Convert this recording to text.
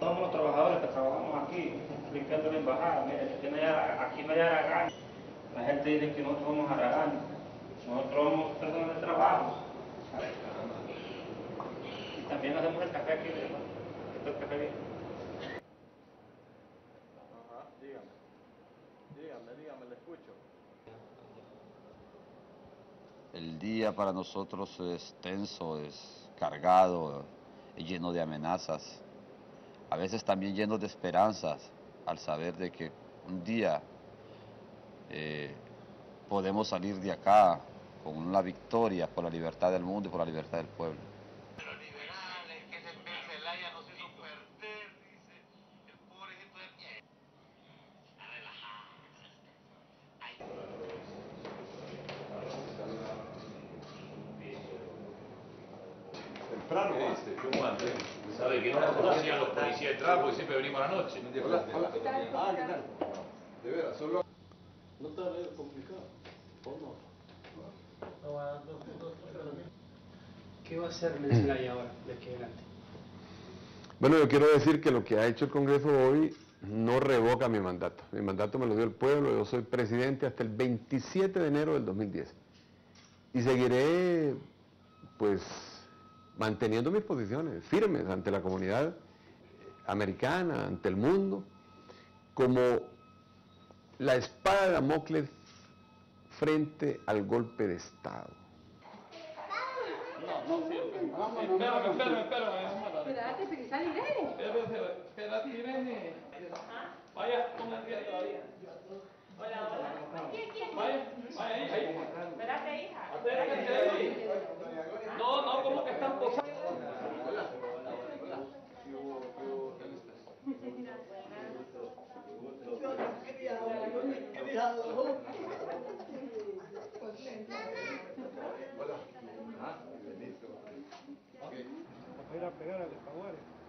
nosotros los trabajadores que trabajamos aquí, limpiando la embajada, mire, aquí no hay, aquí no hay aragán. La gente dice que nosotros somos aragán. Nosotros somos personas de trabajo. Y también hacemos el café aquí, mire, Esto es café bien. Ajá, dígame. Dígame, dígame, le escucho. El día para nosotros es tenso, es cargado, es lleno de amenazas, a veces también lleno de esperanzas al saber de que un día eh, podemos salir de acá con una victoria por la libertad del mundo y por la libertad del pueblo. Los liberales, que ese pez Zelaya nos hizo perder, dice el pobrecito de pie. A relajar. Temprano, Este, ¿Cómo anda? ¿Sabe que no conocía a los policías de trabajo porque siempre venimos a la noche? Hola, hola. Ah, ¿qué tal? De veras, solo... No está medio complicado. ¿O no? ¿Qué va a hacer Menzelay ahora, de aquí adelante? Bueno, yo quiero decir que lo que ha hecho el Congreso hoy no revoca mi mandato. Mi mandato me lo dio el pueblo, yo soy presidente hasta el 27 de enero del 2010. Y seguiré, pues, manteniendo mis posiciones firmes ante la comunidad americana, ante el mundo, como la espada de Damocles frente al golpe de Estado. Espérame, espérame, espérame. Pegar a los jaguares.